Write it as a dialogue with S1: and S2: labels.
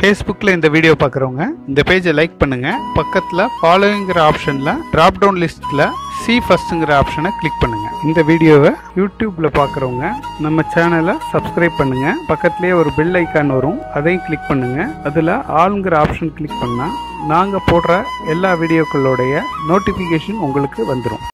S1: ஃபேஸ்புக்கில் இந்த வீடியோ பார்க்குறவங்க இந்த பேஜை லைக் பண்ணுங்க. பக்கத்தில் ஃபாலோங்கிற ஆப்ஷனில் ட்ராப் டவுன் லிஸ்ட்டில் சி ஃபஸ்ட்டுங்கிற ஆப்ஷனை கிளிக் பண்ணுங்க. இந்த வீடியோவை யூடியூப்ல பார்க்குறவங்க நம்ம சேனலை சப்ஸ்கிரைப் பண்ணுங்க. பக்கத்துலேயே ஒரு பெல் ஐக்கான் வரும் அதையும் கிளிக் பண்ணுங்க. அதில் ஆளுங்கிற ஆப்ஷன் கிளிக் பண்ணால் நாங்கள் போடுற எல்லா வீடியோக்களுடைய நோட்டிஃபிகேஷன் உங்களுக்கு வந்துடும்